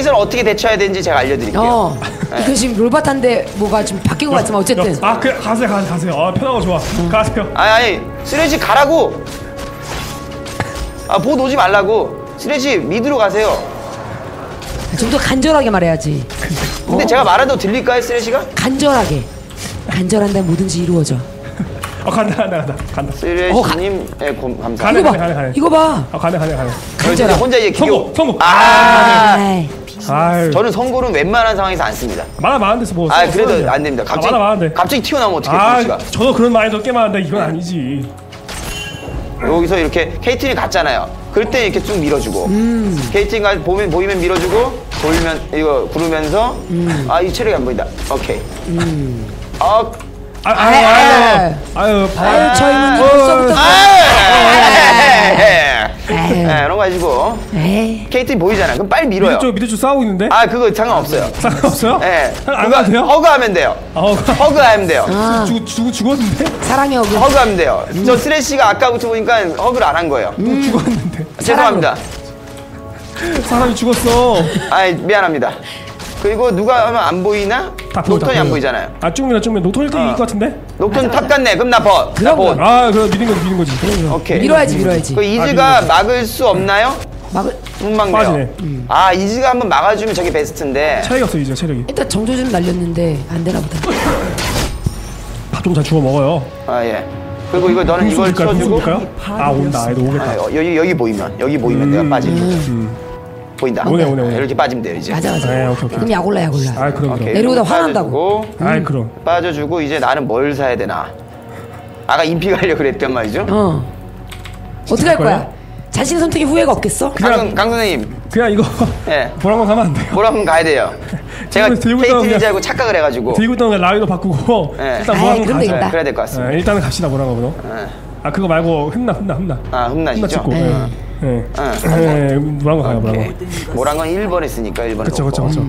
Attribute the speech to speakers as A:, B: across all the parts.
A: 상황에서는 어떻게 대처해야 되는지 제가 알려드릴게요.
B: 어.
A: 네.
B: 이거 지금 롤바탄데 뭐가 좀 바뀐 것 같지만 어쨌든.
C: 아 그래 가세요 가세요 가세요 아 편하고 좋아 가세요
A: 아니 아니 쓰레지 가라고. 아보 놓지 말라고. 쓰레지 미드로 가세요.
B: 좀 더 간절하게 말해야지.
A: 근데 제가 말해도 들릴까요, 쓰레지가?
B: 간절하게. 간절한다면 뭐든지 이루어져.
C: 아 간다 간다 간다 간다
A: 쓰레지님, 예, 고-
C: 가네,
A: 감사합니다.
B: 이거 봐.
C: 가네, 가네.
B: 이거 봐.
C: 아 가네 가네 가네
A: 그래서 혼자 이제 기교.
C: 성공 성공
A: 아,
B: 아이.
C: 아유
A: 저는 선고는 웬만한 상황에서 안 씁니다.
C: 만화 많은 데서 뭐
A: 아,
C: 써-
A: 그래도
C: 써야 돼요.
A: 안 됩니다.
C: 아,
A: 갑자기
C: 만화 많은데
A: 갑자기 튀어나오면 어떻게
C: 아
A: 쓰레지가?
C: 저도 그런 마인드 꽤 많은데 이건 아니지
A: 여기서 이렇게 케이틴이 갔잖아요. 그럴 때 이렇게 쭉 밀어주고 케이틴가 보면 보이면 밀어주고 돌면 이거 구르면서 아이 체력이 안 보인다. 오케이. 어,
C: 아,
B: 아유,
C: 아유 아유
B: 아유.
C: 아유
B: 아유, 저희는
C: 어,
B: 벌써 부터.
A: 네, 이런 거 가지고
B: 에이.
A: 케이틴 보이잖아. 그럼 빨리 밀어요.
C: 미드 쪽 미드 쪽 싸우고 있는데
A: 아 그거 상관없어요.
C: 상관없어요?
A: 예,
C: 안 가도 돼요?
A: 허그하면 돼요.
C: 아, 어,
A: 허그하면 돼요.
B: 아,
C: 죽 죽 죽었는데
B: 사랑의 어그.
A: 허그하면 돼요. 저 쓰레쉬가 아까부터 보니까 허그를 안 한 거예요.
C: 누구 죽었는데
A: 죄송합니다.
C: 사람이 죽었어
A: 아 미안합니다. 그리고 누가 하면 안 보이나?
C: 다
A: 녹턴이 안. 보이잖아요.
C: 아 쭉밀어 쭉밀어 노턴 1등 이길 것 같은데
A: 녹턴 탑 갔네. 그럼 나 버. 나
B: 그럼,
A: 버.
B: 그럼.
C: 아 그럼 미는 거지 미는 거지
A: 오케이.
B: 밀어야지, 밀어야지.
A: 그 이즈가 막을 수 없나요?
B: 막을.
A: 못 막네요.
C: 빠지네.
A: 아 이즈가 한번 막아주면 저게 베스트인데.
C: 체력이 없어 이제 체력이
B: 일단 정조 좀 날렸는데 안 되나 보다.
C: 밥좀잘 주워 먹어요
A: 아 예. 그리고 이거 너는 이걸
C: 줄까요
A: 쳐주고.
C: 아 온다
A: 아,
C: 오겠다
A: 여- 여기 여기 보이면 여기 보이면 내가 빠지면 보인다.
C: 오네, 오네, 오네.
A: 이렇게 빠지면 돼요 이제.
B: 맞아, 맞아.
C: 네, 오케이, 오케이.
B: 그럼 약 올라, 약 올라.
C: 아 그럼. 그럼
B: 내려오다 화난다고.
A: 빠져주고,
C: 아이 그럼
A: 빠져주고 이제 나는 뭘 사야 되나? 아까 인피 가려 그랬단 말이죠.
B: 어. 어떻게 할 거야?
C: 거예요?
B: 자신의 선택에 후회가 없겠어?
A: 강, 강 선생님,
C: 그냥 이거
A: 예,
C: 보라고 가면 안 돼요
A: 뭐라면 가야 돼요. 제가
C: 그냥-
A: 줄 알고 착각을 해가지고.
C: 들고 있던 라이더 바꾸고
A: 네.
C: 일단 가자
B: 되겠다.
A: 예, 그래야 될 것 같습니다.
C: 네, 일단은 갑시다 뭐라고
A: 예.
C: 아 그거 말고 흠나 흠나 흠나
A: 아, 흠나시죠?
C: 흠나 찍고
B: 네.
C: 예.
A: 예.
C: 예, 뭐라고 가요 뭐라고
A: 오케이. 뭐란 건 1번 했으니까 1번
C: 그쵸 그쵸 그쵸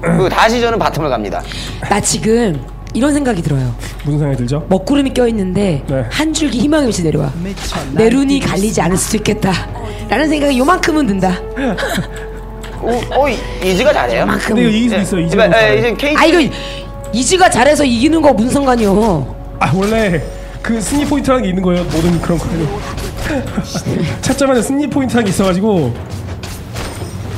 A: 그리고 다시 저는 바텀을 갑니다.
B: 나 지금 이런 생각이 들어요.
C: 무슨 생각이 들죠?
B: 먹구름이 껴있는데
C: 네.
B: 한 줄기 희망의 빛이 내려와. 내 눈이 갈리지 않을 수도 있겠다. 라는 생각이 요만큼은 든다.
A: 오, 어, 이- 이즈가 잘해요.
C: 근데 이거. 이길 수 있어 이제
A: 예, 예, 이제 케이트
B: 아 이거 이즈가 잘해서 이기는 거 무슨 상관이요.
C: 아 원래 그 승리 포인트라는 게 있는 거예요 모든 그런 거는 찾자마자 승리 포인트라는 게 있어가지고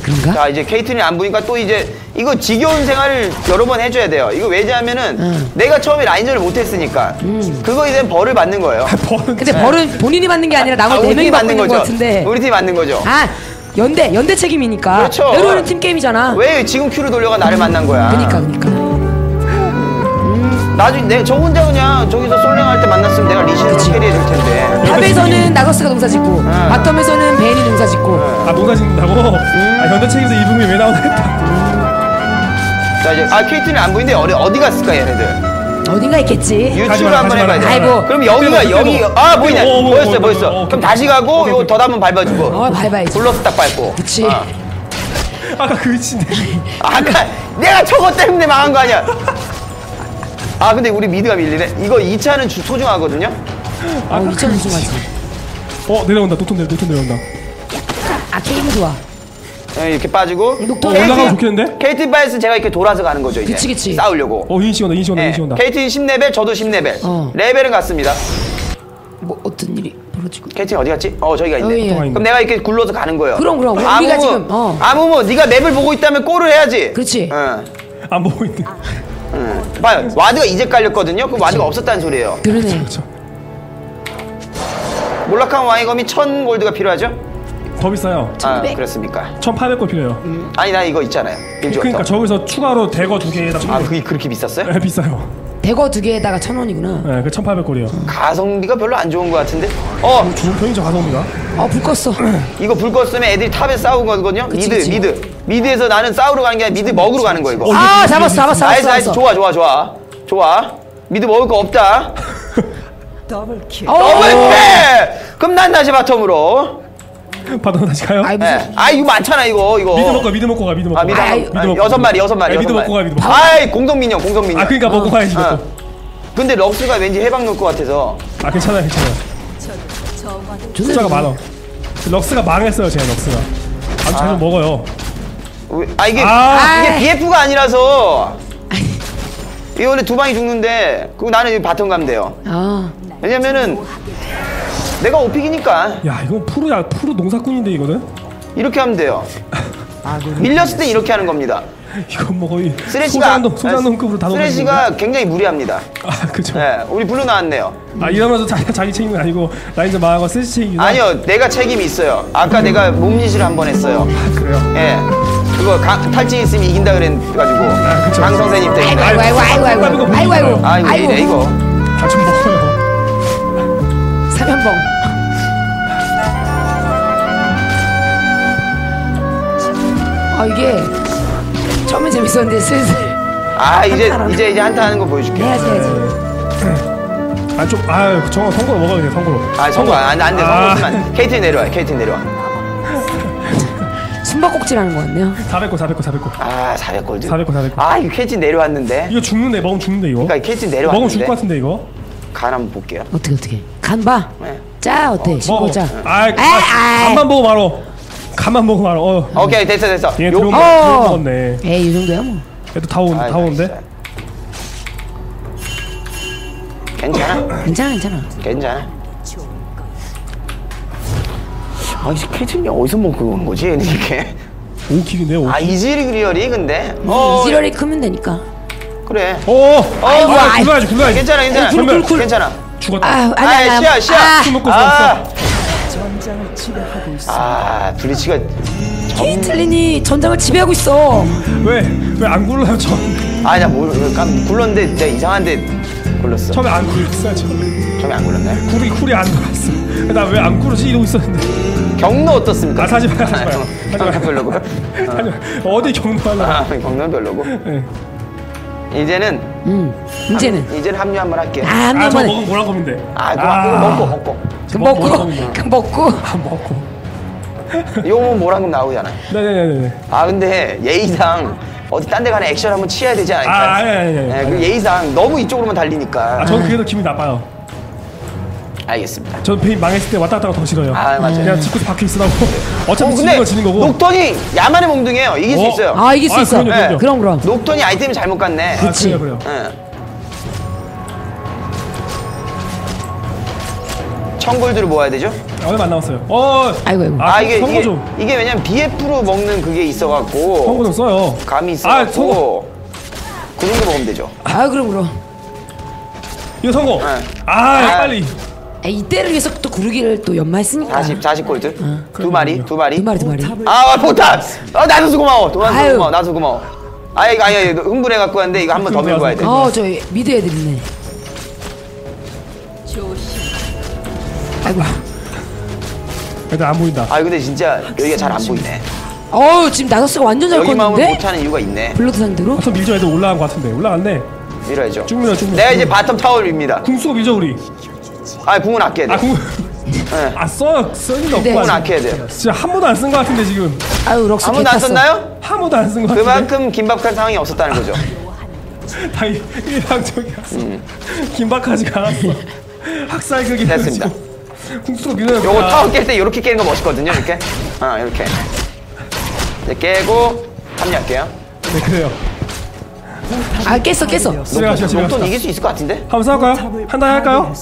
B: 그런가?
A: 자 이제 케이트는 안 보니까 또 이제 이거 지겨운 생활을 여러 번 해줘야 돼요. 이거 왜냐하면은
B: 응.
A: 내가 처음에 라인전을 못했으니까 그거에 대한 벌을 받는 거예요.
C: 버는
B: 근데 벌은 본인이 받는 게 아니라
A: 아,
B: 나머지
A: 우리
B: 네 명이
A: 팀이
B: 받고
A: 맞는
B: 있는 것
A: 거죠.
B: 같은데.
A: 우리 팀이 맞는 거죠.
B: 아 연대 연대 책임이니까.
A: 그렇죠.
B: 롤은 팀 게임이잖아.
A: 왜 지금 queue를 돌려가 나를 만난 거야?
B: 그니까 그니까.
A: 나중에 내가 혼자 그냥 저기서 솔랭할 때 만났으면 내가 리신을 carry해 줄 텐데.
B: top에서는 나서스가 농사 짓고
A: 응.
B: bottom에서는 베인이 농사 짓고.
C: 아 농사 짓는다고? 아 연대 책임 이 부분이 왜 나오나 했다
A: 자 이제 아 케이트는 안 보이는데 어디 어디 갔을까 얘네들?
B: 어딘가 있겠지.
C: 마라,
A: 한번 해봐야 돼.
B: 아이고.
A: 그럼 여기가 여기. 아 보이네.
C: 어, 어,
A: 보였어
C: 어,
A: 보였어.
C: 어, 어,
A: 그럼. 다시 가고 요
C: 오케이.
A: 더 한번 밟아주고.
B: 어 밟아야지.
A: 불러서 딱 밟고. 어.
C: 아까 그 위치인데
A: 아까 내가 저거 때문에 망한 거 아니야? 아 근데 우리 mid가 밀리네. 이거 2차는 주 소중하거든요.
B: 어 이천 우승하지.
C: 어 내려온다 노톤 내려 노톤 내려온다
B: 아 게임 좋아.
A: 네, 이렇게 빠지고.
B: 녹턴
C: 어, 올라가면 좋겠는데?
A: KT 바이스 제가 이렇게 돌아서 가는 거죠 이제.
B: 그치, 그치.
A: 싸우려고.
C: 어 인시 온다 인시 온다
A: 네,
C: 인시 온다
A: KT 10레벨, 저도 10레벨.
B: 어.
A: 레벨은 같습니다.
B: 뭐 어떤 일이 벌어지고.
A: KT 어디 갔지? 어 저기가 있네.
B: 어, 예.
A: 그럼 내가 이렇게 굴러서 가는 거예요.
B: 그럼, 그럼. 우리가
A: 아무무,
B: 지금, 어.
A: 아무무 네가 맵을 보고 있다면 골을 해야지.
B: 그렇지.
A: 응.
C: 안 보고 있네
A: 응. 봐요. ward가 이제 깔렸거든요. 그럼 ward가 없었다는 소리예요.
B: 그러네.
C: 그렇죠
A: 몰락한 왕의 검이 1000 골드가 필요하죠?
C: 더 비싸요
A: 아,
B: 1100.
A: 그렇습니까?
C: 1800골 필요해요
A: 아니 나 이거 있잖아요. build
C: 그러니까. 저기서 추가로 dagger 두 개에다
A: 아, 그게 그렇게 비쌌어요?
C: 네, 비싸요
B: dagger 두 개에다가 천 원이구나.
C: 네, 그 1800골이에요
A: 가성비가 별로 안 좋은 것 같은데. 어,
C: 좋은 편이죠 가성비가
B: 아 불 껐어.
A: 이거 불 껐으면 애들이 top에 싸우는 거거든요.
B: 그치,
A: mid,
B: 그치.
A: mid. 미드에서 나는 싸우러 가는 게 아니라 미드 먹으러 가는 거 이거.
C: 어,
B: 아 잡았어 잡았어
A: 나이스,
B: 잡았어.
A: 나이스. 좋아, 좋아, 좋아. 좋아. 미드 먹을 거 없다.
B: 어.
A: 더블패! 그럼 난 다시 바텀으로.
C: 받아 다시 가요?
B: 아이
A: 예.
B: 무슨
A: 아, 이거 많잖아, 이거. 이거.
C: 미드 먹고 미드 먹고 가 미드 먹고
A: 아, 미드
C: 가.
A: 한,
B: 아이,
C: 미드
A: 아,
C: 먹고
A: 여섯
C: 가.
A: 마리, 여섯 마리.
C: 아, 미드
A: 여섯
C: 먹고
A: 마리.
C: 가, 미드 먹고 가.
A: 아이, 공동민영, 공동민영.
C: 아 그러니까 먹고 가야지
A: 어.
C: 먹고
A: 근데 럭스가 왠지 해방 넣을 것 같아서.
C: 아 괜찮아요 괜찮아요 숫자가 많아 럭스가 망했어요 제가 럭스가 잘
A: 아.
C: 먹어요
A: 왜- 아 이게
C: 아.
A: 이게 BF가 아니라서 이게 원래 두 방이 죽는데 그리고 나는 이 bottom 가면 돼요.
B: 아
A: 왜냐면은 내가 오pick이니까
C: 야 이건 프로야 프로 농사꾼인데 이거는
A: 이렇게 하면 돼요. 밀렸을 때 이렇게 하는 겁니다.
C: 이건 뭐 거의 소장농 소장농급으로 다
A: 쓰레쉬가 굉장히 무리합니다.
C: 아 그죠
A: 네, 우리 blue 나왔네요.
C: 아 이러면서 자기, 자기 책임은 아니고 라인전 망하고 쓰레쉬 책임이다
A: 아니요, 내가 책임이 있어요. 아까 내가 몸짓을 한 번 했어요.
C: 그래요
A: 예. 그거 가, 탈진 있으면 이긴다 그래가지고
C: 아, 그쵸.
A: 강 선생님 때문에.
B: 아이고 아이고 아이고 아이고 아이고 아이고 아이고
A: 아이고 왜 이래 이거.
C: 다좀 먹어요
B: 삼연봉 아 이게 처음에 재밌었는데 슬슬
A: 아 이제. 이제 이제 한타 하는 거 보여줄게.
B: 해야지 해야지
C: 아좀 아유 정말 선거로 먹어야 돼 선거로
A: 아 성공 안돼 안돼 성공
C: 아.
A: KT 내려와 KT 내려와.
B: 숨바꼭질하는 것 같네요
C: 400고 400고 400고
A: 아 400골드.
C: 400골, 400골.
A: 아 이거 KT 내려왔는데.
C: 이거 죽는데 먹으면 죽는데 이거
A: 그러니까 KT
C: 먹으면
A: 내려왔는데.
C: 죽을 것 같은데 이거
A: 간 한번 볼게요.
B: 어떻게 어떻게 간 봐
A: 네.
B: 짜 어때
C: 먹어
B: 신고짜
C: 아
B: 에이, 에이.
C: 간만 보고 말어 간만 보고 말어 어
A: 오케이 됐어 됐어.
C: 얘
A: 요-
C: 들어온 거
B: 어.
C: 먹었네
B: 에이 이 정도야 뭐
C: 얘도 다 온,
A: 아이,
C: 다 오는데.
A: 괜찮아
B: 괜찮아 괜찮아
A: 괜찮아. 아이 KT는 어디서 먹고 온 거지 이렇게.
C: 5킬인데요 5킬
A: 아 이즈리얼이 근데. 어
B: 이러리 크면 되니까
A: 그래.
C: 오!
B: 아이고,
C: 아,
B: 아이.
C: 굴러야지 굴러야지
A: 괜찮아 괜찮아.
C: 굴, 굴, 굴.
A: 괜찮아.
C: 죽었다
B: 아 아니
A: 아이,
B: 아니
A: 시야, 시야.
C: 아술 먹고
A: 아.
C: 죽었어
A: 아 블리치가
B: 케이틀린이 전장을 지배하고 있어
C: 왜 왜 안 굴러요 저
A: 아나 뭘 깜- 굴렀는데 내가 이상한데 굴렀어.
C: 처음에 안 굴렸어요 처음에
A: 처음에 안 굴렀나요?
C: 굴이 굴이 안 돌았어 나 왜 안 굴르지 이러고 있었는데
A: 경로 어떻습니까?
C: 아 사지 마요 사지 마요 사지
A: 경로
C: 마요
A: 별로고.
C: 어디 경로 하려고
A: 아 경로는 별로고.
C: 네.
A: 이제는
B: 음 이제는
A: 이제는 합류 한번 할게요.
B: 아
C: 아저
B: 한번
C: 먹은 뭐라 고민데
A: 아 그거 먹고 먹고.
B: 그
C: 먹-
B: 먹고. 그 먹고
C: 아 먹고
A: 요거 뭐라고 나오잖아.
C: 네네네네
A: 아 근데 예의상 어디 딴 데 가는 액션 한번 취해야 되지
C: 아
A: 않을까?
C: 아니 아니 아니
A: 네, 그
C: 아니
A: 예의상 너무 이쪽으로만 달리니까.
C: 아 저는 그게 더 기분이 나빠요
A: 알겠습니다.
C: 전 베인 망했을 때 왔다 갔다 더 싫어요
A: 아, 맞아요.
C: 그냥 집구서 박혀 있으라고 어차피
A: 어,
C: 지는 건 지는 거고
A: 녹턴이 야만의 몽둥이에요. 이길 수
C: 어?
A: 있어요.
B: 아 이길 수
C: 아,
B: 있어
C: 그럼요, 그럼요.
B: 그럼 그럼
A: 녹턴이 아이템을 잘못 갔네.
C: 아, 그래요 그래요
A: 예. 청골드를 모아야 되죠?
C: 아, 얼마 안 남았어요 어
B: 아이고 아이고
A: 아, 이게
C: 선거
A: 이게,
C: 좀
A: 이게 왜냐면 BF로 먹는 그게 있어갖고
C: 좀 써요
A: 감이
C: 아
A: 있어갖고 그 정도 먹으면 되죠.
B: 아 그럼 그럼
C: 이거 선거
A: 네.
C: 아
A: 아.
C: 빨리
B: 아, 이때를 위해서 또 구르기를 또 연마했으니까
A: 40 40 골드 두 마리 두 마리.
B: 두 마리 두 마리
A: 아 포탑. 아 나도 고마워. 도와서
B: 아유.
A: 고마워. 나도 고마워. 아이 아니 아니 흥분해 갖고 왔는데 이거 한 번 더 밀고 와야 돼.
B: 어저 미드 애들 있네 아이고
C: 애들 안 보인다
A: 아 근데 진짜 여기가 잘 안 보이네.
B: 어우 지금 나서스가 완전 잘
A: 여기 마음을
B: 컸는데
A: 못하는 이유가 있네.
B: 블러드 상대로
C: 저 밀죠 애들 올라간 것 같은데 올라갔네
A: 밀어야죠.
C: 쭉 밀어 쭉 밀어
A: 내가 이제 바텀 타워입니다.
C: 궁수고 밀죠 우리
A: 아 궁은 아껴야 돼.
C: 아 궁
A: 네.
C: 아 써, 쓰는 게 없고
B: 네.
A: 궁은. 아껴야 돼.
C: 진짜 한 번도 안 쓴 것 같은데 지금
B: 아유 럭스
A: 한 번도 안. 썼나요?
C: 한 번도 안 쓴 것 같은데
A: 그만큼 긴박한 상황이 없었다는 거죠.
C: 다 일- 일방적이었어 긴박하지가 않았어 학살극이
A: 음. 됐습니다.
C: 궁수고 미는
A: 요거 타워 깰 때 이렇게 깨는 거 멋있거든요. 이렇게. 아 이렇게. 이제 깨고 합류할게요.
C: 네 그래요
B: 아 깼어 깼어
C: 집에 가시죠
A: 이길 수 있을 것 같은데?
C: 한번 싸울까요? 한달 할까요?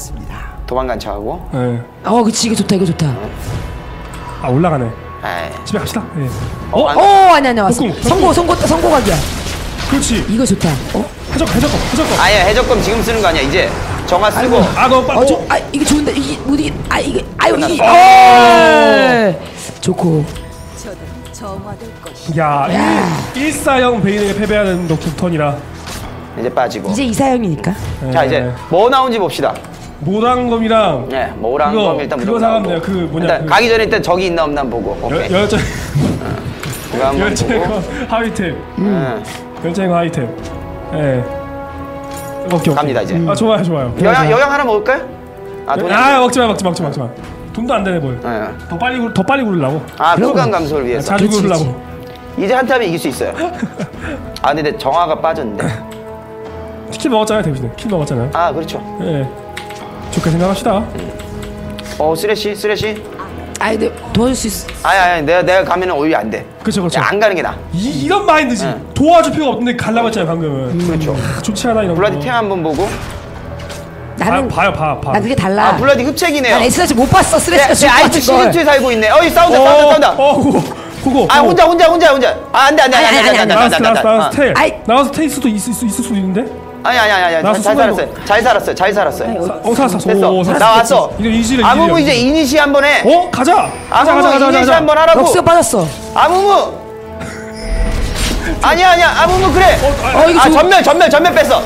A: 도망간 척하고.
C: 네.
B: 어 그치 이거 좋다 이거 좋다.
C: 아 올라가네.
A: 아이.
C: 집에 갑시다. 네.
A: 어?
B: 어
A: 안-
B: 아니 아니 왔어.
C: 덕궁,
B: 선고 선고 선고각이야.
C: 그렇지.
B: 이거 좋다. 어?
C: 해적 해적 거 해적 거.
A: 아니야 해적금 지금 쓰는 거 아니야 이제? 정화 쓰고.
C: 아 너무 빨리
B: 어 저 아 이게 좋은데 이게 못 이게 아 이게 아유 이게.
A: 끝났어.
B: 어 좋고.
C: 야 1사형 베인에게 패배하는 녹턴이라.
A: 이제 빠지고.
B: 이제 이사형이니까.
A: 자 이제 뭐 나온지 봅시다
C: 모랑검이랑
A: 네건 일단
C: 그거 사가면 돼요. 그 뭐냐,
A: 일단
C: 그-
A: 가기 전에 일단 저기 있나 없나 보고 오케이
C: 열정
A: 그거 한번 보고
C: 열정거 하이템
A: 응.
C: 열정거 하이템 예 오케이 오케이
A: 갑니다, 이제.
C: 아 좋아요 좋아요
A: 여양 여양 하나 먹을까요? 아 돈이
C: 아 먹지 마 먹지 마 먹지 마 먹지 마 돈도 안 되네 뭘.
A: 네.
C: 더 빨리 굴- 더 빨리 구르려고.
A: 아 불감 감소를 위해서
C: 자주
B: 그치,
C: 구르려고.
A: 이제 한 탑에 이길 수 있어요 아 근데 정화가 빠졌는데
C: 킬 먹었잖아요 대신 킬 먹었잖아요.
A: 아 그렇죠
C: 예. 좋게 생각합시다.
A: 어 쓰레쉬 쓰레쉬
B: 아 근데 도와줄 수 있어.
A: 아니 아니 내가 내가 가면은 오히려 안 돼.
C: 그쵸 그쵸.
A: 안 가는 게 나.
C: 이, 이런 마인드지.
A: 응.
C: 도와줄 필요가 없는데 갈라고 했잖아요 방금은.
A: 그렇죠.
C: 아, 좋지 않아 이런 거.
A: 블라디 템 한번 보고.
B: 나는
C: 봐, 봐요 봐 봐.
B: 나 그게 달라.
A: 아 블라디 흡책이네요.
B: 난 에스라치 못 봤어. 줄
A: 아이트
B: 같은 걸.
A: 시리즈에 살고 있네. 어이 싸운다 싸운다 싸운다.
C: 어 그거 그거.
A: 아 혼자 혼자 혼자 혼자. 아 안돼 안돼 안돼
B: 아니, 아니,
A: 안돼 안돼 안돼 안돼.
C: 나와서 텔 수도 있을 수 있을 수도 있는데.
A: 아니 아니 아니 아니 잘 살았어요. 잘 살았어요. 잘 살았어요.
C: 사- 어 살았어.
A: 됐어.
C: 오, 살았어.
A: 나 왔어.
C: 이거 이지를
A: 아무무 이제 이니시 한번 해.
C: 어 가자.
A: 아무무
C: 가자 가자
A: 이니시
C: 가자.
A: 한번 하라고.
B: 럭스가 빠졌어.
A: 아무무. 아니야 아니야 아무무 그래.
C: 아,
B: 어 이거
A: 아. 전멸 전멸 전멸 뺐어.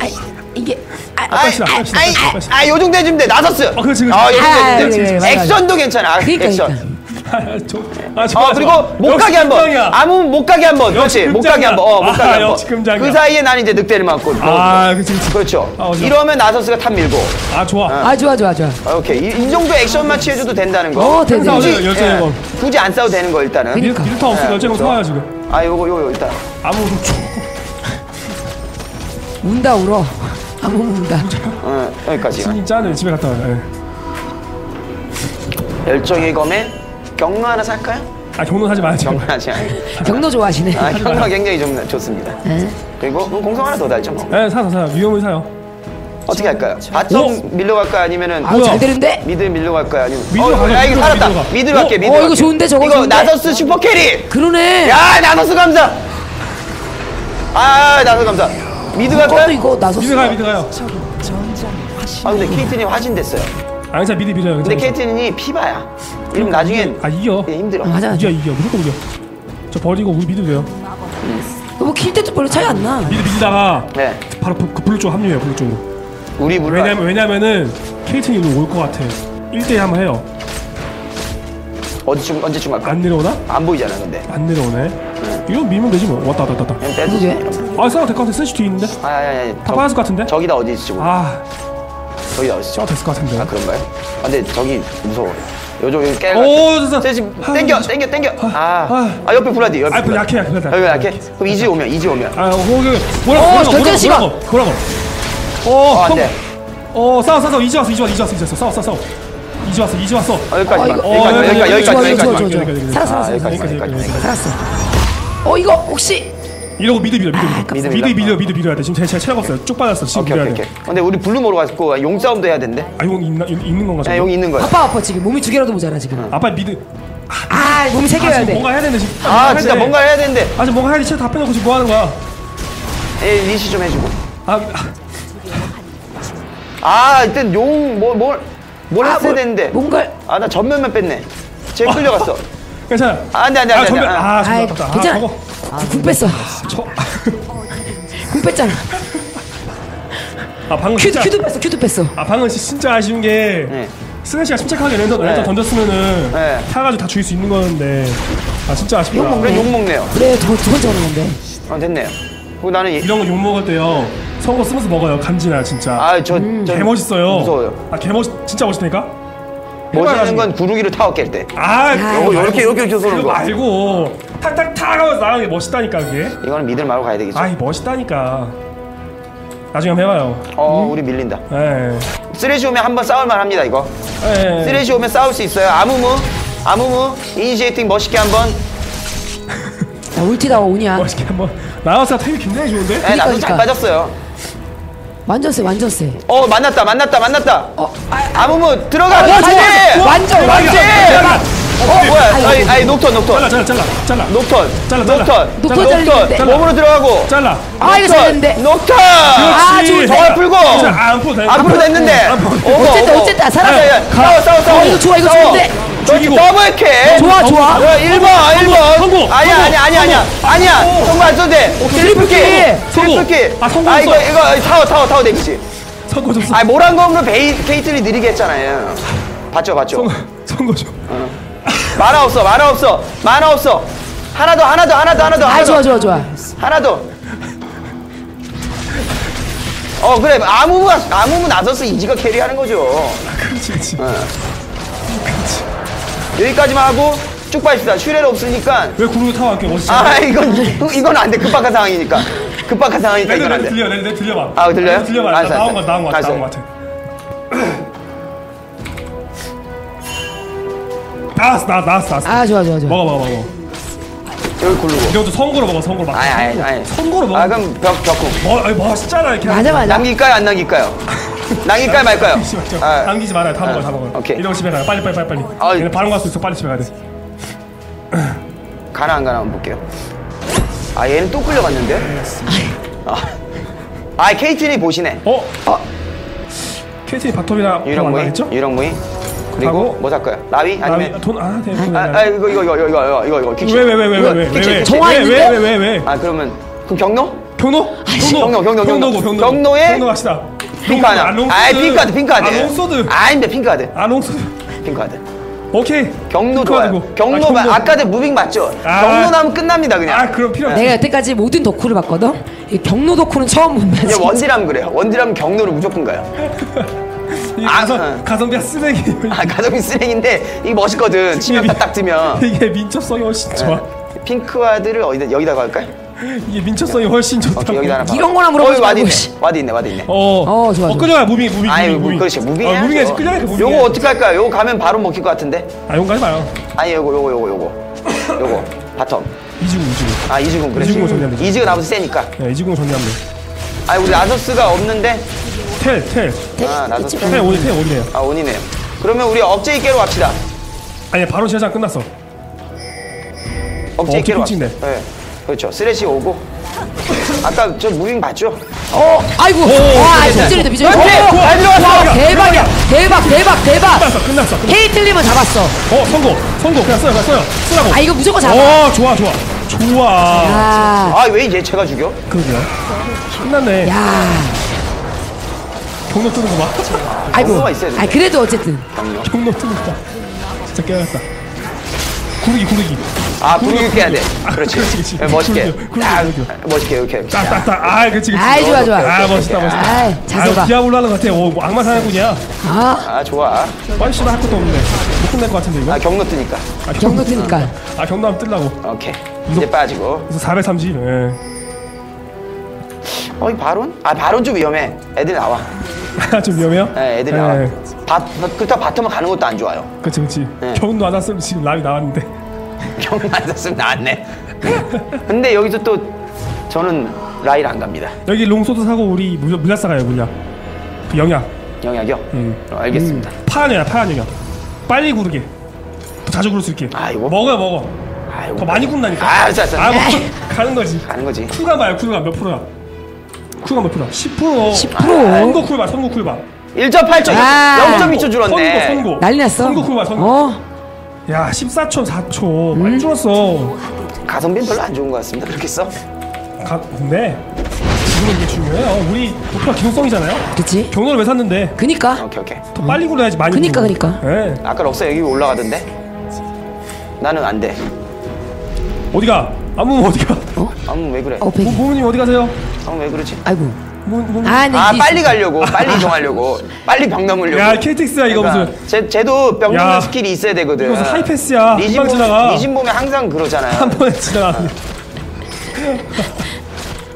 B: 아 이게. 아,
A: 아이
C: 뺍시다, 뺍시다,
A: 아이. 아이 요 정도 해주면 돼 나섰어.
C: 어, 그렇지, 그렇지.
A: 아, 요 정도
B: 아,
A: 해주면
B: 그래,
A: 돼. 액션도 괜찮아. 아,
B: 그러니까,
A: 액션.
C: 아, 저, 아, 좋아,
A: 어 그리고
C: 좋아.
A: 못 가게 한번. 아무 못 가게 한번 그렇지 못. 가게 한번 어 못
C: 아,
A: 가게 한번. 그 사이에 난 이제 늑대를 맞고
C: 아, 그치.
A: 그렇죠
C: 아?
A: 이러면 나서스가 탑 밀고
C: 아, 좋아.
B: 아 좋아 좋아 좋아.
A: 아, 오케이 이, 이 정도 액션만 취해줘도 된다는 거
B: 어.
C: 싸우자,
A: 굳이, 예,
C: 검.
A: 굳이 안 싸워도 되는 거 일단은
C: 밀,
B: 그러니까.
A: 네,
C: 열정이
A: 그렇죠.
C: 좋아요, 지금.
A: 아 요거 요거 일단
C: 아무 좀 줘.
B: 운다 울어. 아무 운다.
A: 어, 여기까지
C: 짠을 집에 갔다 와요. 예.
A: 열정의 검에 경로 하나 살까요?
C: 아, 경로 하지 마요, 지금.
A: 경로 하지 않아요
B: 경로 좋아하시네.
A: 아 경로가 굉장히 좀 좋습니다
B: 예?
A: 그리고 음, 공성 하나 더 달죠 뭐
C: 예, 사서 사요. 위험을 사요.
A: 어떻게 할까요?
C: 오!
A: 바텀 밀려갈까요 아니면은
B: 아우 잘 되는데.
A: 미드 밀려갈까요 아니면
C: 미드로
A: 어,
C: 가자,
A: 야 이거 살았다
C: 미드로 가.
A: 미드로
C: 어?
A: 갈게 미드
B: 어, 이거
A: 갈게.
B: 좋은데, 저거
A: 이거
B: 좋은데?
A: 나서스 슈퍼 캐리
B: 그러네.
A: 야 나서스 감사 아 나서스 감사 미드 갈까요?
B: 이거 나섰어.
C: 미드 가요, 미드 가요.
A: 아 근데 케이트님 화진 됐어요
C: 아, 괜찮아, 미드 밀어요.
A: 근데
C: 괜찮아.
A: 케이트님이 피바야 이러면 나중엔
C: 아, 이겨.
A: 예, 힘들어
B: 맞아 맞아.
C: 이겨, 이겨. 무조건 이겨. 저 버리고 우리 미드 돼요.
B: 뭐킬 때도 별로 차이 안 나.
C: 미드 밀다가
A: 네
C: 바로 그, 그 블루 쪽 합류해요, 블루 쪽으로.
A: 우리 물론
C: 왜냐면, 왜냐면은 케이튼이 오늘 올것 같아. 1대1 한번 해요.
A: 어디쯤 언제쯤 갈까?
C: 안 내려오나?
A: 안 보이잖아 근데
C: 안 내려오네. 이거 밀면 되지 뭐. 왔다, 왔다, 왔다.
A: 그냥 빼도
B: 그게?
C: 아, 싸워 될것 같아. 세시 뒤에 있는데?
A: 아야야야
C: 다 빠졌을 것 같은데?
A: 저기다 어디 있지 지금
C: 아,
A: 있지
C: 싸워 됐을 것 같은데.
A: 아 그런가요? 아 근데 저기 무서워 요즘 여기 깨가
C: 오, 됐어.
A: 쟤 지금
C: 아,
A: 땡겨. 땡겨 땡겨
C: 아.
A: 아, 아 옆에 불라디 옆에
C: 아, 그
A: 불라디.
C: 약해, 약해, 약해.
A: 약해? 그럼 이지 오면 이지 오면
C: 아, 어, 거기, 뭐라고,
B: 어,
C: 뭐라고,
B: 시간.
C: 뭐라고. 어,
A: 어, 안
C: 형.
A: 돼.
C: 어, 싸워, 싸워. 이제 왔어, 이제 왔어, 이제 왔어, 이제 왔어. 싸워, 싸워, 싸워. 이제 왔어, 이제 왔어.
A: 어, 여기까지만
B: 어,
A: 여기까지
C: 어,
A: 여기까지
C: 여기,
A: 여기까지
C: 여기,
A: 여기까지
B: 좋아,
C: 여기,
B: 좋아,
C: 여기,
B: 좋아.
C: 여기, 여기.
B: 살았어,
A: 아,
B: 살았어,
A: 여기까지
C: 여기까지,
A: 여기까지
C: 여기까지.
B: 살았어. 어 이거 혹시
C: 이러고 미드 밀어, 미드 밀어.
A: 미드
C: 미드
A: 밀어?
C: 밀어, 미드 밀어야 돼. 지금 제, 제 체력 없어요. 쭉 빠졌어. 지금
A: 오케이
C: 밀어야
A: 오케이
C: 돼.
A: 오케이 근데 우리 블루 모로 갔고 용 싸움도 해야 된대
C: 아, 용 있나, 있- 있는 건가?
A: 네,
C: 저거?
A: 용 있는 거야
B: 아빠 아빠 지금 몸이 두 개라도 모자라 지금.
C: 아빠 미드.
B: 아 몸이 세
C: 아,
B: 개여야
C: 지금
B: 돼.
C: 뭔가 해야 되는데 지금.
A: 아 진짜 뭔가 해야 되는데
C: 아, 지금 뭔가 해야지. 체다 빼놓고 지금 뭐 하는 거야?
A: 에 리시 좀 해주고
C: 아, 아,
A: 아 이땐 용뭘뭘 뭘
B: 아,
A: 했어야
B: 뭘-
A: 되는데
B: 뭔가
A: 아나 전면만 뺐네 쟤 끌려갔어
C: 괜찮아.
A: 아, 안 돼, 안 돼,
C: 아,
A: 안 돼,
C: 전멸.
A: 안 돼.
C: 아,
B: 아
C: 아깝다. 아,
B: 괜찮아.
C: 저거.
B: 궁 뺐어.
C: 저,
B: 궁 뺐잖아.
C: 아, 방금
B: 큐
C: 진짜.
B: 큐도 뺐어. 큐도 뺐어.
C: 아, 방금 시- 진짜 아쉬운 게.
A: 네.
C: 씨가 침착하게 랜선
A: 네.
C: 랜선 던졌으면은
A: 네.
C: 타가지고 다 죽일 수 있는 거였는데 아 진짜 아쉽다.
B: 욕 먹네.
A: 그래 욕 먹네요
B: 그래 두, 두 번째 오는 건데.
A: 어 됐네요 그리고 나는 이-
C: 이런 거 욕 먹을 때요 선거 쓰면서 먹어요 간지나 진짜.
A: 아저
C: 저개 멋있어요.
A: 무서워요
C: 아 개멋 진짜 멋있다니까.
A: 멋있는 건 구르기를 타워 깰 때
C: 아
B: 아,
A: 요거 이렇게 이렇게 이렇게 쏘는
C: 그거
A: 거
C: 말고 탁탁탁 하면서 나가는 게 멋있다니까 그게.
A: 이거는 믿을 말고 가야 되겠죠
C: 아이 멋있다니까. 나중에 한번 해봐요.
A: 어 우리 밀린다
C: 예.
A: 쓰레쉬 오면 한번 싸울만 합니다 이거
C: 예.
A: 쓰레쉬 오면 싸울 수 있어요 아무무 아무무 이니시에이팅 멋있게 한번
B: 야 울티 나와 오냐.
C: 멋있게 한번 나와서 타이 굉장히 좋은데.
A: 에 나도 잘
B: 그러니까.
A: 빠졌어요
B: 완전 세 완전 세.
A: 어 만났다 만났다 만났다
B: 어, 아,
A: 아무무 들어가
B: 아, 좋아. 완전, 완전.
A: 어 뭐야. 아니 아니 녹턴 녹턴
C: 잘라 잘라 잘라 잘라.
A: 녹턴
C: 잘라, 잘라.
A: 녹턴
B: 녹턴
A: 몸으로 들어가고
C: 잘라.
B: 아 이거 잘했는데.
A: 녹턴
B: 아.
A: 정말 풀고
C: 자, 안 풀고 돼.
A: 앞으로 됐는데
B: 어쨌든. 어쨌든.
A: 야, 야, 싸워 싸워 싸워
B: 어, 이거 좋아, 이거. 좋은데.
A: 그렇지,
C: 죽이고.
A: 더블 캐
B: 좋아 좋아.
A: 1번 1번
C: 성공,
A: 아니야
C: 성공,
A: 아니야 아니야 아니야 아니야
C: 성공.
A: 성공 안돼 트리플 키
C: 성공.
A: 트리플 키
C: 아, 성공
A: 아 이거
C: 써.
A: 이거 타워 타워 타워 데미지
C: 선거 줬어.
A: 아 모란 검으로 베이 케이틀이 느리게 했잖아요 봤죠 봤죠
C: 선거 줘.
A: 만화 없어 만화 없어 만화 없어 하나 더 하나 더 하나 더 하나 더
B: 아 좋아
A: 더
B: 좋아 좋아.
A: 하나 더. 어 그래 아무무 아무무 나서서 이지가 캐리하는 거죠.
C: 그렇지 그렇지.
A: 여기까지만 하고 쭉 빠집시다. 슈레를 없으니까.
C: 왜 구르고 타고 갈게 멋있지.
A: 아 이건 이건 안 돼. 급박한 상황이니까. 급박한 상황이니까
C: 내
A: 이건 안 돼.
C: 들려 내 들려봐.
A: 아, 들려요?
C: 내 들려봐.
A: 알았어,
C: 나온
A: 알았어.
C: 거 나온 거. 나온 거 같아. 나왔어 나 나왔어 나왔어
B: 아 좋아 좋아 좋아.
C: 먹어 먹어 먹어
A: 여기 굴르고.
C: 이것도 선거로 먹어 선거로 막
A: 아니 아니 아니.
C: 선거로 먹어
A: 아 그럼 벽 벽궁.
C: 뭐, 아니 맛있잖아 이렇게
B: 맞아 맞아.
A: 남길까요 안 남길까요? 남길까요 말까요? 아,
C: 남기지 말아요 다 먹어 다 먹어
A: 오케이.
C: 이러고 집에 가요 빨리 빨리 빨리 빨리
A: 아,
C: 얘네 바로 갈수 있어 빨리 집에 가야 돼
A: 가나 안 가나 한번 볼게요. 아 얘는 또 끌려갔는데? 아, 아 케이틴이 보시네.
C: 어?
A: 어
C: KT 바텀이나
A: 유령 무이,
C: 했죠?
A: 유령 무이. 그리고 뭐 살까요? 라위 아니면
C: 돈아 네, 돈
A: 아, 아 이거 이거 이거 이거 이거 이거 이거.
C: 왜왜 왜왜
A: 이거
C: 왜
A: 킥신,
C: 왜왜
A: 킥신.
B: 정화 있는데?
C: 왜왜왜 왜
A: 아 그러면 그럼 경로?
C: 경로?
A: 경로, 경로, 경로.
C: 경로
A: 경로에
C: 경로 갑시다
A: 핑크 하나.
C: 아, 롱소드.
A: 아이 핑크하드 핑크하드.
C: 아 롱소드
A: 아닌데 핑크하드
C: 아 롱소드
A: 핑크하드.
C: 오케이
A: 경로 좋아요. 경로
C: 아,
A: 마-
C: 경로.
A: 아까 전 무빙 맞죠?
C: 아.
A: 경로 나면 끝납니다 그냥.
C: 아 그럼 필요
B: 내가 여태까지 모든 덕후를 봤거든. 이 경로 덕후는 처음 본다.
A: 이제
B: 진짜.
A: 원디라면 그래요. 원디라면 경로를 무조건 가요.
C: 이
A: 아,
C: 가성,
A: 응.
C: 가성비가 쓰레기
A: 아 가성비 쓰레기인데 이게 멋있거든. 치명타 딱 뜨면.
C: 이게 민첩성이 훨씬 좋아
A: 핑크와드를 어디다 여기다가 할까요?
C: 이게 민첩성이 훨씬 좋다
A: 오케이 여기다 하나.
B: 이런 거나 물어보지
A: 어, 와드
B: 말고,
A: 있네.
B: 씨.
A: 와드 있네. 와드 있네.
C: 어,
B: 어, 좋아,
C: 어
B: 좋아.
C: 끌려가 무빙 무빙
A: 아이
C: 무빙
A: 무
C: 무빙
A: 그렇지 무빙
C: 어,
A: 해야죠.
C: 무빙 해야지 끌려가니까 무빙
A: 요거 어떻게 할까요? 요거 가면 바로 먹힐 것 같은데.
C: 아 용가지 마요
A: 아니 요거 요거 요거 요거 요거 바텀.
C: 이지궁 이지궁
A: 아 이즈군 그래.
C: 이즈군 정리하면.
A: 이즈가 나보다 세니까.
C: 야 이지궁 정리하면
A: 아 우리 나서스가 없는데.
C: 돼텔텔
A: 아 나서스.
C: 텔 오니 텔 오니네요
A: 아 온이네요. 그러면 우리 억제 있게로 갑시다.
C: 아니 바로 시장 끝났어
A: 억제
C: 어,
A: 있게로
C: 핑 찍네.
A: 갑시다. 네. 그렇죠. 쓰레쉬 오고. 아까 저 무빙 봤죠?
B: 어, 아이고. 와, 비전.
A: 오케이, 잘 들어갔어.
B: 대박이야. 대박, 대박, 대박.
C: 끝났어 끝났어.
B: 케이틀리면 잡았어.
C: 어 성공 성공 그냥 써요 그냥 써요 쓰라고
B: 아 이거 무조건 잡아.
C: 어 좋아 좋아 좋아
B: 아,
A: 아왜얘 제가 죽여?
C: 그러게요 끝났네
B: 야.
C: 경로 뜨는 거봐
B: 아이고. 아 그래도 어쨌든.
A: 경로.
C: 경로 뜨는 거봐 진짜 깨졌다 구르기 구르기
A: 아 구르기 깨야 돼. 그렇지.
C: 그렇지, 그렇지.
A: 네, 멋있게.
C: 구르기.
A: 멋있게 이렇게.
C: 딱딱딱 아 그치 그치
B: 아이 좋아 좋아.
C: 아 멋있다 멋있다
B: 아이 자세 봐.
C: 아 디아블로 하는 것 같아 오 뭐 악마 사냥꾼이야
B: 아,
A: 아 좋아.
C: 빨리 씨발 할 것도 없는데 못 끝낼 것 같은데 이거
A: 아 경로 뜨니까.
C: 아,
B: 경로 뜨니까.
C: 아 경로 하면 뜰라고
A: 오케이. 이제 빠지고.
C: 그래서 430 예.
A: 어이 바론? 아 바론 좀 위험해. 애들 나와.
C: 좀 위험해요?
A: 네, 애들이
C: 예.
A: 나와. 바, 그렇다고 바텀을 가는 것도 안 좋아요.
C: 그치 그치
A: 네.
C: 경도 안 왔으면 지금 람이 나왔는데
A: 경안 썼으면 나왔네. 근데 여기서 또 저는 라일 안 갑니다.
C: 여기 롱소드 사고 우리 물약, 물약 사가요 물약 그 영약
A: 영약이요?
C: 음.
A: 어, 알겠습니다.
C: 파란 영약 파란 영약 빨리 구르게 더 자주 구를 수 있게
A: 아이고.
C: 먹어요 먹어
A: 아이고.
C: 더 많이 굽나니까
A: 아, 알았어, 알았어.
C: 아 먹, 가는 거지
A: 가는 거지.
C: 쿨감 봐요 쿨감 몇 프로야 쿨감 몇 프로야 10%
B: 10%?
C: 선거 쿨 봐 선거 쿨 봐
A: 1.8초,
B: 아.
A: 0.2초 줄었네.
C: 선고 선고
B: 난리 났어.
C: 선거 쿨 봐 선거
B: 어.
C: 야 14초 4초
A: 음.
C: 많이 줄었어
A: 가성비는 별로 안 좋은 것 같습니다. 그렇게 써?
C: 가, 근데 지금은 이게 중요해요 우리 목표가 기동성이잖아요
B: 그치?
C: 경로를 왜 샀는데
B: 그니까.
A: 오케이, 오케이.
C: 더 빨리 굴러야지 많이
B: 그니까,
C: 굴러.
B: 그니까.
C: 예.
A: 아까 럭서 여기 올라가던데? 나는 안 돼.
C: 어디가 아무 어디가
A: 아무 왜 그래?
B: 어, 백.
C: 모- 모모님 어디 가세요
A: 아무 왜 그러지?
B: 아이고. 아, 네.
A: 아
B: 이-
A: 빨리 가려고 빨리 이동하려고. 빨리 벽 넘으려고.
C: 야 KTX야 이거 무슨.
A: 제, 쟤도 벽
C: 야,
A: 넘는 스킬이 있어야 되거든.
C: 이거 무슨 하이패스야? 금방 지나가.
A: 리진 보면 항상 그러잖아요.
C: 한 번에 지나가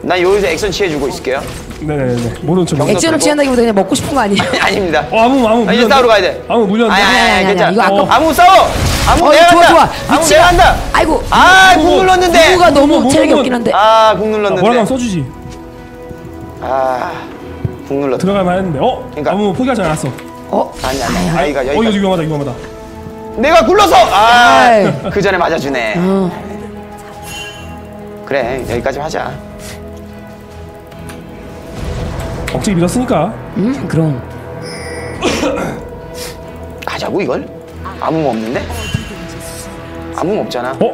A: 난 여기서 액션 취해주고 있을게요.
C: 네네네. 모르는 척.
A: 경-
B: 액션을 취한다기보다 그냥 먹고 싶은 거 아니에요?
A: 아닙니다.
C: 어 아무 아무
A: 아, 이제? 싸우러 가야 돼.
C: 아무 물렸는데
A: 아니 아니
B: 아니,
A: 아니
B: 아니,
A: 괜찮아.
B: 이거
C: 아까-
A: 어, 아무 싸워. 아무
B: 어,
A: 내가
B: 좋아,
A: 한다.
B: 좋아.
A: 아무
B: 위치가-
A: 내가 한다.
B: 아이고.
A: 아궁
C: 뭐,
A: 눌렀는데.
B: 누가 너무
C: 뭐,
B: 체력이
C: 뭐,
B: 없긴 한데.
A: 아궁
C: 뭐라고 하면
A: 눌렀는데
C: 써주지
A: 아궁 눌렀다
C: 들어갈 만 했는데 어?
A: 그러니까.
C: 아무 포기하지 않았어
B: 어?
A: 아니 아니 아이가
C: 어 이거
A: 여기가
C: 위험하다 위험하다
A: 내가 굴러서
B: 아이.
A: 아그 전에 맞아주네
B: 어.
A: 그래 여기까지 하자
C: 억지게 밀었으니까
B: 음, 그럼.
A: 가자고 이걸 아무 없는데 아무 없잖아
C: 어?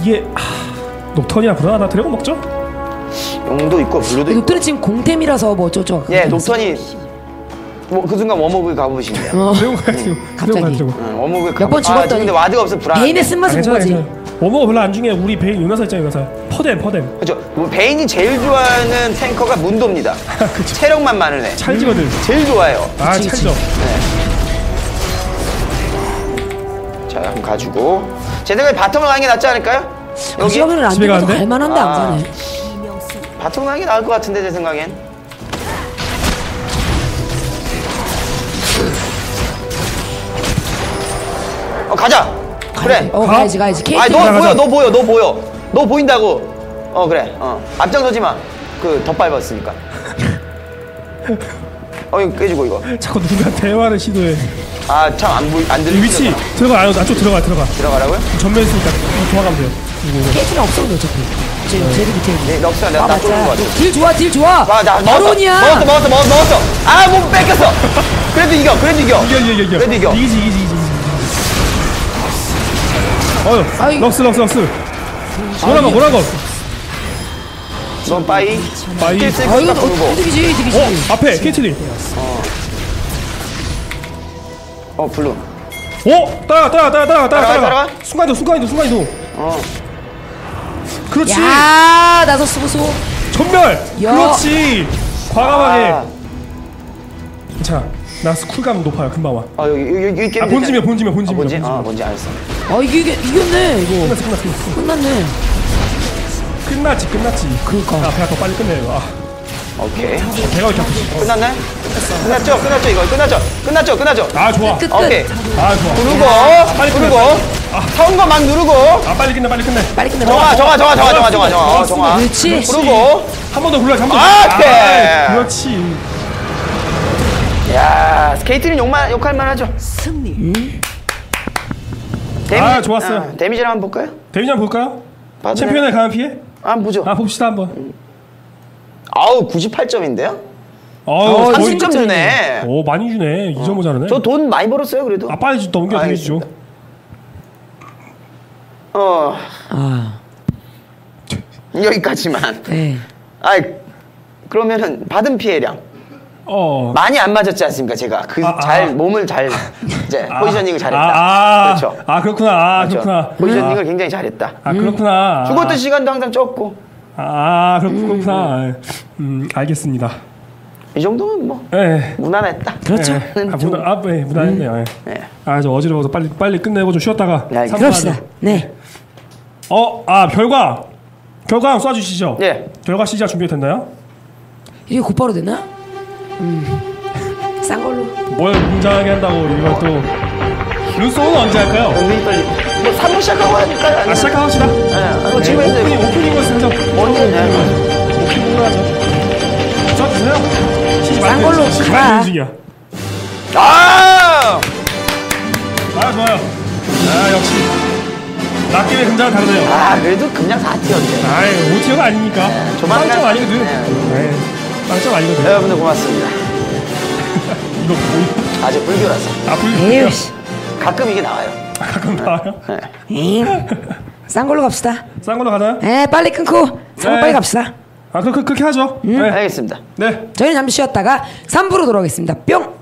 C: 이게 하... 녹턴이야 불안하다 드래곤 먹죠?
A: 용도 있고 블루도 있고.
B: 녹턴은 지금 공템이라서 뭐 어쩌죠.
A: 예 녹턴이 뭐 그 순간 워머블 가보시면 돼요?
C: 가야 돼요?
B: 갑자기.
C: 돼요?
A: 응, 워머블
B: 몇번
A: 아,
B: 죽었더니
A: 근데 와드가 없어 불안
B: 베인의
C: 괜찮아
B: 거지.
C: 괜찮아 워머가 별로 안 중요해. 우리 베인 유나사 있잖아 유나사 퍼뎀 퍼뎀.
A: 그렇죠. 뭐 베인이 제일 좋아하는 tanker가 문도입니다. 체력만 많은 애
C: 찰지거든.
A: 제일 좋아해요.
C: 아
B: 그치,
C: 찰져.
A: 자 한번 가지고. 제 생각에 bottom을 가는 게 낫지 않을까요? 여기
B: 시간을 안
C: 집에 가는데?
B: 갈만한데 안
A: 아.
B: 가네.
A: bottom을 가는 게 나을 것 같은데 제 생각엔 가자. 그래.
B: 어 가야지 가야지
A: 아니
B: KT
A: 너
C: 가자,
A: 보여
C: 가자.
A: 너 보여 너 보여 너 보인다고 어 그래 어 앞장서지 마그더 밟았으니까 어 이거 깨지고 이거
C: 자꾸 누군가 대화를 시도해.
A: 아 참안 보이
C: 안이
A: 들리
C: 위치 들어가. 아, 안쪽 들어가 들어가.
A: 들어가라고요
C: 전면 있으니까 도망가면 돼요.
B: KT는 없어도 어차피 제 제리 밑에 있는
A: 네 럭스가 내가 아나 쏘는 거 같아
B: 딜 좋아 딜 좋아
A: 아나 먹었어
B: 바론이야
A: 먹었어 먹었어 먹었어 먹었어 아몸 뺏겼어 그래도 이겨 그래도 이겨
C: 이겨 이겨 이겨.
A: 그래도 이겨
C: 이기지 이기지 이기지. 어휴.
B: 아이.
C: 럭스 럭스 럭스. 뭐라고 뭐라고.
A: 넌 bye bye.
B: 아 이거
A: 거다 부르고
B: 어,
C: 어 앞에 케이틀린.
A: 어 블루
C: 오 따라 따라 따라 따라 따라
A: 따라.
C: 순간이동 순간이동 순간이동.
A: 어
C: 그렇지.
B: 야 나도 쓰고 쓰고
C: 전멸.
B: 야.
C: 그렇지. 과감하게.
A: 아,
C: 자, 나스 쿨감 높아요. 금방 와.
A: 아 여기 여기 여기 게임
C: 아 본짐이야 본짐이야 본짐이야.
A: 뭔지 아 뭔지 알았어
B: 아 이게 이게 이겼네 이거
C: 끝났어 끝났어.
B: 끝났네
C: 끝났지 끝났지.
B: 그러니까.
C: 아 배가 더 빨리 끝내요. 아
A: 오케이
C: 배가 이렇게.
A: 끝났네 끝났죠 끝났죠 이거 끝났죠 끝났죠 끝났죠
C: 아 좋아.
B: 끝.
A: 오케이
C: 아 좋아.
A: 누르고
C: 빨리 끝내.
A: 누르고 선거 막 누르고
C: 아 빨리 끝내 빨리 끝내.
B: 빨리 끝내
A: 정아 정아 정아 정아 정아 정아 정아
C: 좋았어.
A: 정아
B: 그렇지.
A: 누르고
C: 한 번더 불러야지 한 번. 더.
A: 아, 오케이.
C: 아, 그렇지.
A: 야 스케이트는 욕만 욕할만 하죠 damage,
C: 아, 좋았어요.
A: 아, damage를 한번 볼까요?
C: damage 한번 볼까요?
A: 봐도
C: 챔피언에 강한 피해?
A: 한번 보죠
C: 아 봅시다 한번.
A: 아우 98점인데요?
C: 어,
A: 30점 주네
C: 오 많이 주네. 2점 모자라네.
A: 저 돈 많이 벌었어요 그래도
C: 아 빨리 좀 넘겨.
A: 알겠습니다.
B: 어아
A: 여기까지만
B: 네.
A: 아이 그러면은 받은 피해량
C: 어.
A: 많이 안 맞았지 않습니까 제가 그
C: 아, 아.
A: 잘 몸을 잘 이제 포지셔닝을 잘했다
C: 아, 아,
A: 그렇죠
C: 아 그렇구나. 아
A: 그렇죠.
C: 그렇구나.
A: 포지셔닝을 굉장히 잘했다
C: 아 그렇구나.
A: 죽었던 시간도 항상 적고
C: 아 그렇- 그렇구나. 음 알겠습니다.
A: 이 정도면 뭐
C: 예.
A: 무난했다
B: 그렇죠
C: 예. 아 무난 아 예, 무난했네요. 예.
A: 네.
C: 아 저 어지러워서 빨리 빨리 끝내고 좀 쉬었다가.
A: 네,
B: 그럽시다. 네
C: 어 아 결과 결과 한번 쏴주시죠.
A: 예.
C: 결과 시작 준비 됐나요?
B: 이게 곧바로 되나? 음 싼 걸로
C: 뭘 웅장하게 한다고 이걸 또 눈송은 언제 할까요?
A: 은근히 빨리 뭐 3부 시작하고 하니까요
C: 아 시작합시다.
A: 네, 아, 뭐 지금
C: 네, 오프닝 오프닝을 살짝
A: 오프닝, 네.
C: 오프닝으로 하죠. 쏴주세요. 치지
B: 싼 걸로 가라.
C: 중이야.
A: 아
C: 아 좋아요. 아 역시 낚임의 금장은 다르네요.
A: 아 그래도 그냥 4티였네
C: 아이 오티어가 아니니까.
A: 조만간
C: 빵점 아니거든.
A: 네.
C: 네. 빵점 아니거든.
A: 여러분들 고맙습니다
C: 이거 뭐?
A: 아직 불교라서
C: 아 불.
B: 에휴 씨.
A: 가끔 이게 나와요
C: 가끔 나와요.
B: 에잉. 싼 걸로 갑시다
C: 싼 걸로 가나요?
B: 에 빨리 끊고 싼거
C: 네.
B: 빨리 갑시다
C: 아 그, 그, 그렇게 하죠. 네.
A: 알겠습니다
C: 네.
B: 저희는 잠시 쉬었다가 3부로 돌아오겠습니다 뿅